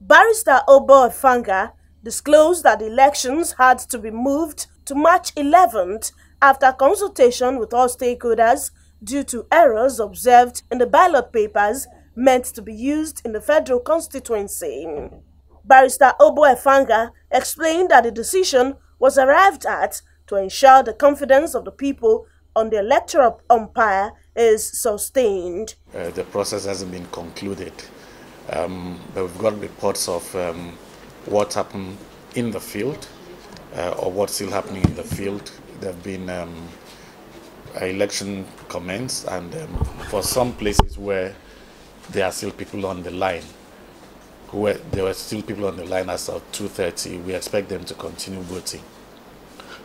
Barrister Obo Effanga disclosed that the elections had to be moved to March 11th after consultation with all stakeholders due to errors observed in the ballot papers meant to be used in the federal constituency. Barrister Obo Effanga explained that the decision was arrived at to ensure the confidence of the people on the electoral umpire is sustained. Uh, the process hasn't been concluded, um, but we've got reports of um, what happened in the field uh, or what's still happening in the field. There have been um, election comments, and um, for some places where there are still people on the line, where there were still people on the line as of 2.30, we expect them to continue voting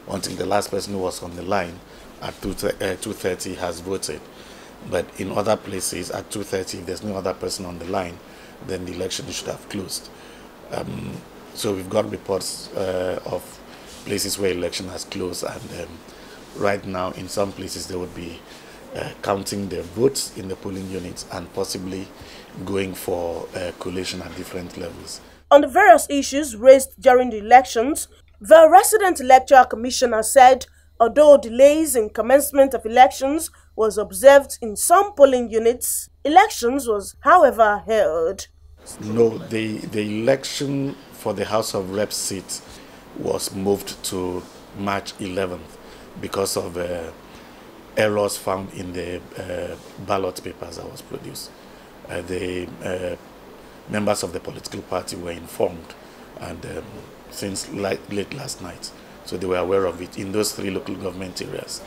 until the last person who was on the line at 2, uh, 2.30 has voted. But in other places at 2.30, if there's no other person on the line, then the election should have closed. Um, so we've got reports uh, of places where election has closed and um, right now in some places they would be uh, counting their votes in the polling units and possibly going for uh, collation at different levels. On the various issues raised during the elections, the resident electoral commissioner said although delays in commencement of elections was observed in some polling units, elections was however held. No, the, the election for the House of Reps seat was moved to March 11th because of uh, errors found in the uh, ballot papers that was produced. Uh, the uh, members of the political party were informed and um, since late last night. So they were aware of it in those three local government areas.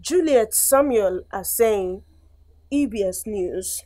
Juliet Samuel are saying EBS News.